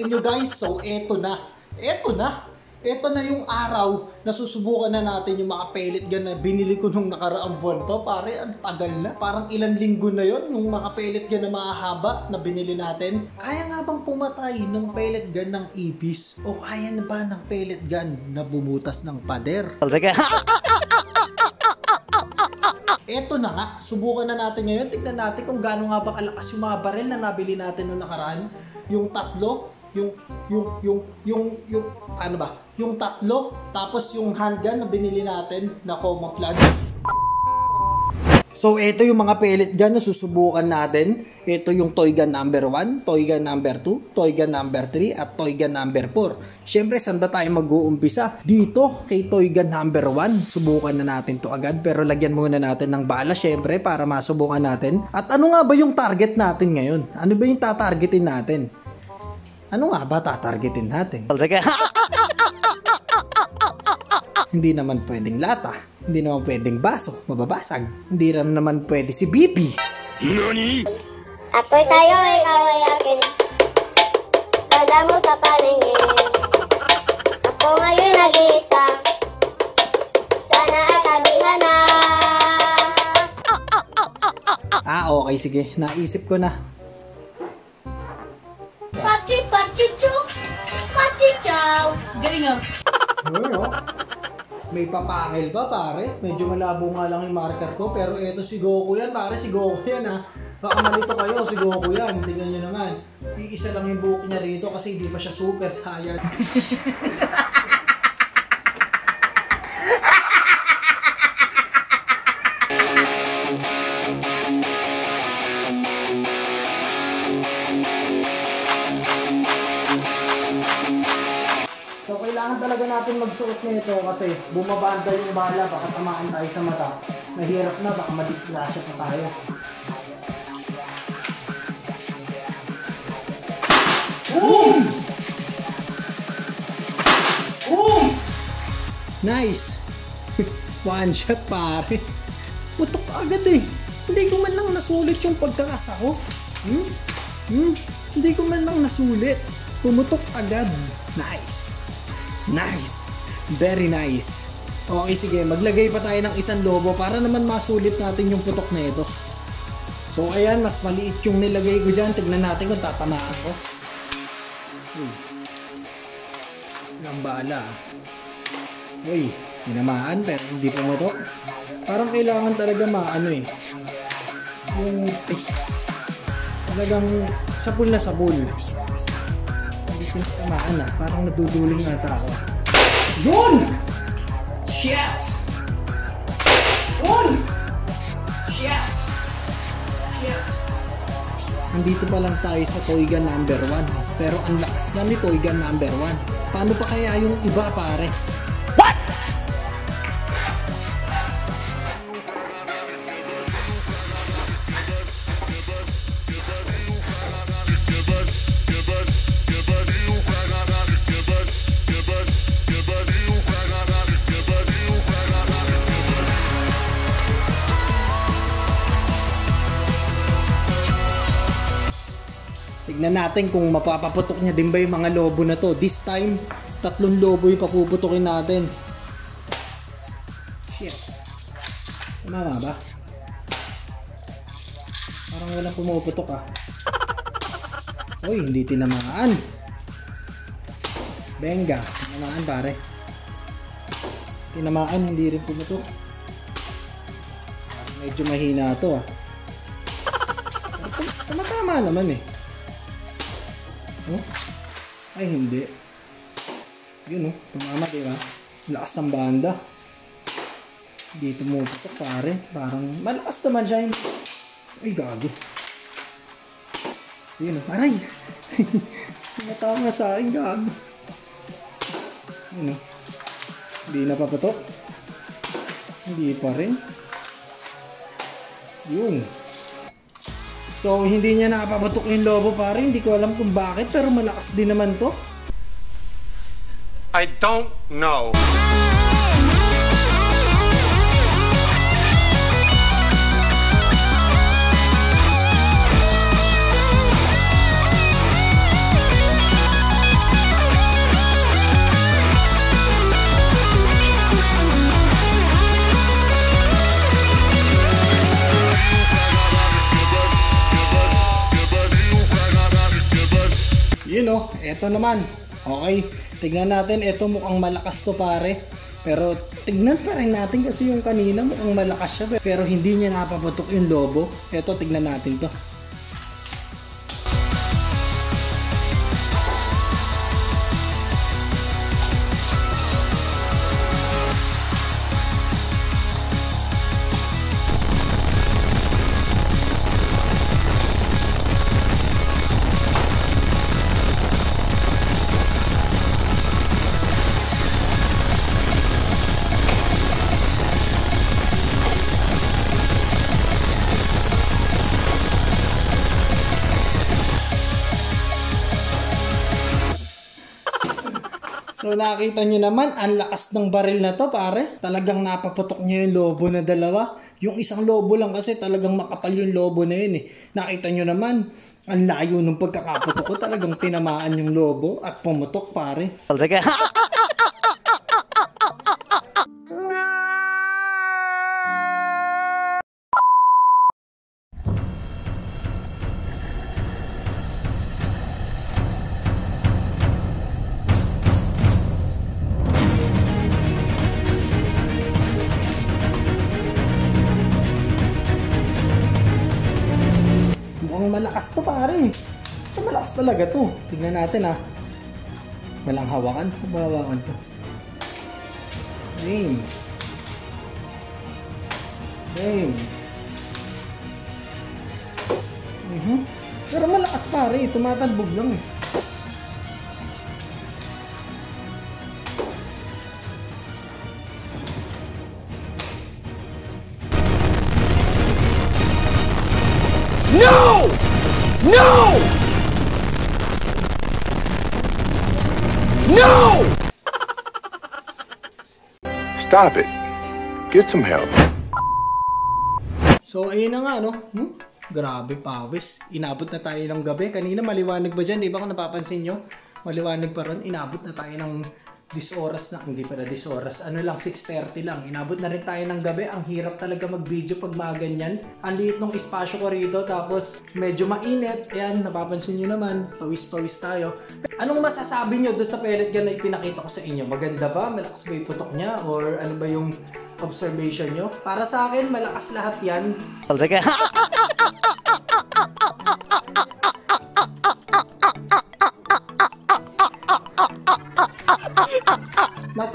inyo guys. So eto na. Eto na. Eto na yung araw na susubukan na natin yung mga pellet gun na binili ko nung nakaraang buwan pa. Pare, ang tagal na. Parang ilang linggo na yon yung mga pellet gun na mahaba na binili natin. Kaya nga bang pumatay ng pellet gun ng ipis? O kaya na ba ng pellet gun na bumutas ng pader? Eto na nga, subukan na natin ngayon. Tignan natin kung gaano nga ba kalakas yung mga baril na nabili natin nung nakaraan. Yung tatlo, yung, yung, yung, yung, yung, ano ba? Yung tatlo, tapos yung handgun na binili natin na camouflage. So, ito yung mga pellet gun na susubukan natin. Ito yung toy gun number 1, toy gun number 2, toy gun number 3, at toy gun number 4. Siyempre, saan ba tayo mag-uumpisa? Dito, kay toy gun number 1. Subukan na natin to agad, pero lagyan muna natin ng bala, siyempre, para masubukan natin. At ano nga ba yung target natin ngayon? Ano ba yung tatargetin natin? Ano nga ba tatargetin natin? Hindi naman pwedeng lata. Hindi naman pwedeng baso, mababasag. Hindi rin naman pwede si Bibi. Ako'y tayo, ikaw ay akin. Tanda mo sa paningin. Ako ngayon nag-iisa. Sana sabihan na. Ah, okay, sige. Naisip ko na. Chow! Galing ah. Ano? May papangil ba, pare? Medyo malabo nga lang yung marker ko, pero eto si Goku yan, pare. Si Goku yan, ha? Baka malito kayo, si Goku yan. Tingnan nyo naman. Iisa lang yung buhok niya rito kasi hindi pa siya super saiyan. natin magsuot nito kasi bumabanda yung bala, baka tamaan tayo sa mata. Mahirap na, baka madisgrasya pa tayo. Boom! Boom! Nice! One shot pare. Putok agad eh. Hindi ko man lang nasulit yung pagkakasa ko. Hmm? Hmm? Hindi ko man lang nasulit. Pumutok agad. Nice. Nice. Very nice. Okay, sige. Maglagay pa tayo ng isang lobo para naman masulit natin yung putok na ito. So, ayan. Mas maliit yung nilagay ko dyan. Tignan natin kung tatamaan ko. Hmm. Ilang bala. ah. Uy, tinamaan pero hindi pumutok. Parang kailangan talaga maano eh. Yung eh, talagang sapul na sapul. Ko tamaan ah. Parang naduduling ata ako. Yun! Shit! Yun! Shit! Shit! Nandito pa lang tayo sa toy gun number 1. Pero ang lakas na ni toy gun number 1. Paano pa kaya yung iba pare? Tignan natin kung mapapaputok niya din ba yung mga lobo na to. This time, tatlong lobo yung papuputokin natin. Shit. Tama nga ba? Parang walang pumuputok ah. Uy, hindi tinamaan. Benga, tinamaan pare. Tinamaan, hindi rin pumutok. Medyo mahina to ah. Pero Tumatama naman eh. Oh? Ay, hindi. Yun oh, tumama diba? Lakas ng banda. Hindi tumuputok pare. Parang malakas naman siya yun. Ay, gago. Yun oh, aray! Tumatama sa akin, gago. Yun oh. Hindi napaputok. Hindi pa rin. Yun. So, hindi niya nakapapatok yung lobo pare. Hindi ko alam kung bakit, pero malakas din naman to. I don't know. Yun oh, eto naman. Okay, tignan natin. Eto mukhang malakas to pare. Pero tignan pa rin natin kasi yung kanina mukhang malakas siya. Pero hindi niya napapatok yung lobo. Eto, tignan natin to. So nakita nyo naman, ang lakas ng baril na to pare. Talagang napaputok niya yung lobo na dalawa. Yung isang lobo lang kasi talagang makapal yung lobo na yun eh. Nakita nyo naman, ang layo ng pagkakaputok ko. Talagang tinamaan yung lobo at pumutok pare. Mukhang malakas to pare. Ito malakas talaga to. Tignan natin ah. Walang hawakan. Saan ba hawakan to? Game. Game. Mhm. Pero malakas pare. Tumatalbog lang eh. No! No! Stop it. Get some help. So, ayun na nga, no? Hmm? Grabe, pawis. Inabot na tayo ng gabi. Kanina maliwanag ba dyan? Di ba kung napapansin nyo? Maliwanag pa ron. Inabot na tayo ng dis oras na. Hindi pala dis oras. Ano lang, 6.30 lang. Inabot na rin tayo ng gabi. Ang hirap talaga mag-video pag mga ganyan. Ang liit ng espasyo ko rito. Tapos, medyo mainit. Ayan, napapansin nyo naman. Pawis-pawis tayo. Anong masasabi nyo doon sa pellet gun na ipinakita ko sa inyo? Maganda ba? Malakas ba yung putok niya? Or ano ba yung observation nyo? Para sa akin, malakas lahat yan.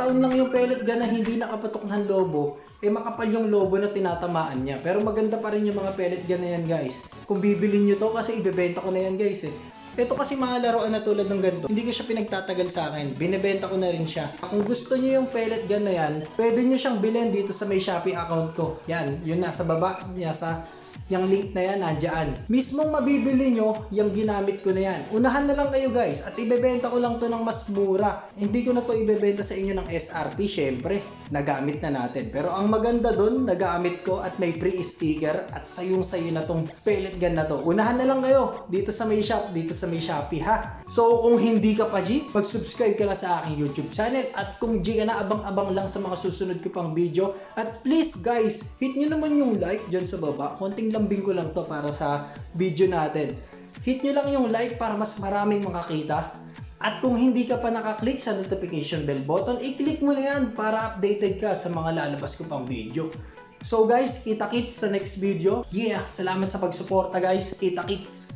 Nataon lang yung pellet gun na hindi nakapatok ng lobo, eh makapal yung lobo na tinatamaan niya. Pero maganda pa rin yung mga pellet gun na yan guys. Kung bibili nyo to kasi ibebenta ko na yan guys eh. Ito kasi mga laruan na tulad ng ganito, hindi ko siya pinagtatagal sa akin. Binebenta ko na rin siya. Kung gusto niyo yung pellet gun na yan, pwede niyo siyang bilhin dito sa may Shopee account ko. Yan, yun nasa baba, nasa yung link na yan nandyan. Mismong mabibili nyo, yung ginamit ko na yan. Unahan na lang kayo guys, at ibebenta ko lang to ng mas mura. Hindi ko na to ibebenta sa inyo ng SRP, syempre. Nagamit na natin. Pero ang maganda dun, nagamit ko at may free sticker at sayong sayo na tong pellet gun na to. Unahan na lang kayo dito sa may shop, dito sa may Shopee ha. So kung hindi ka pa G, mag-subscribe ka lang sa aking YouTube channel at kung G ka na abang-abang lang sa mga susunod ko pang video. At please guys, hit nyo naman yung like dyan sa baba. Konting lambing ko lang to para sa video natin. Hit nyo lang yung like para mas maraming makakita. At kung hindi ka pa nakaklik sa notification bell button, i-click mo na yan para updated ka sa mga lalabas ko pang video. So guys, kita-kits sa next video. Yeah, salamat sa pagsuporta guys. Kita-kits!